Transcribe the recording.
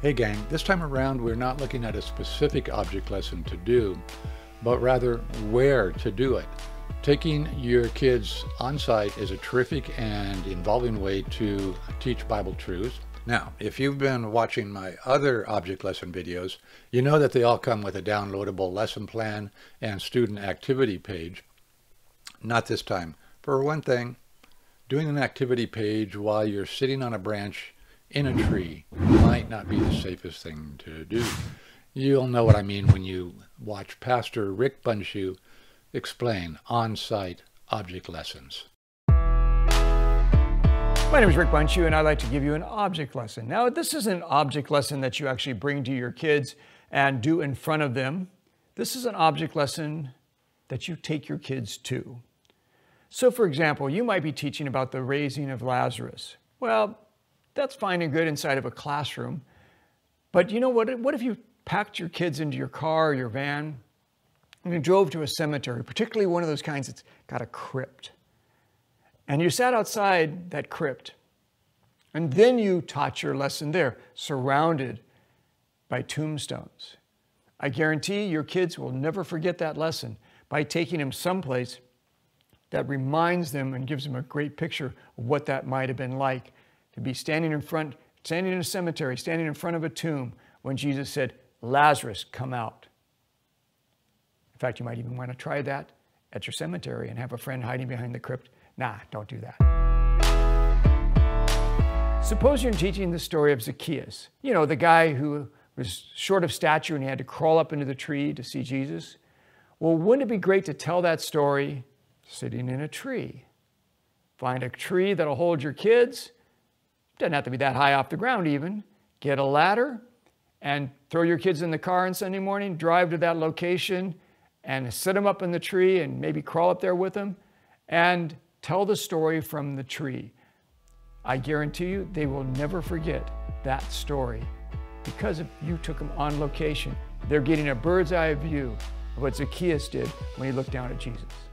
Hey gang, this time around we're not looking at a specific object lesson to do, but rather where to do it. Taking your kids on site is a terrific and involving way to teach Bible truths. Now, if you've been watching my other object lesson videos, you know that they all come with a downloadable lesson plan and student activity page. Not this time. For one thing, doing an activity page while you're sitting on a branch in a tree might not be the safest thing to do. You'll know what I mean when you watch Pastor Rick Bundschuh explain on-site object lessons. My name is Rick Bundschuh and I'd like to give you an object lesson. Now this is an object lesson that you actually bring to your kids and do in front of them. This is an object lesson that you take your kids to. So for example, you might be teaching about the raising of Lazarus. Well, that's fine and good inside of a classroom. But you know what? What if you packed your kids into your car or your van and you drove to a cemetery, particularly one of those kinds that's got a crypt, and you sat outside that crypt, and then you taught your lesson there, surrounded by tombstones. I guarantee your kids will never forget that lesson by taking them someplace that reminds them and gives them a great picture of what that might have been like to be standing in front, standing in a cemetery, standing in front of a tomb when Jesus said, Lazarus, come out. In fact, you might even want to try that at your cemetery and have a friend hiding behind the crypt. Nah, don't do that. Suppose you're teaching the story of Zacchaeus. You know, the guy who was short of stature and he had to crawl up into the tree to see Jesus. Well, wouldn't it be great to tell that story sitting in a tree? Find a tree that'll hold your kids doesn't have to be that high off the ground even. Get a ladder and throw your kids in the car on Sunday morning, drive to that location and set them up in the tree and maybe crawl up there with them and tell the story from the tree. I guarantee you they will never forget that story because if you took them on location, they're getting a bird's eye view of what Zacchaeus did when he looked down at Jesus.